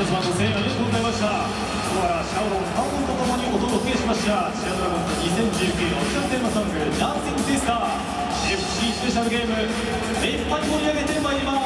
皆様ご声援ありがとうございました。今日はシャオロンパオンとともにお届けしました。チアドラゴンズ2019オフィシャルテーマソング「ダンシング・シスター」FC スペシャルゲームいっぱい盛り上げてまいります。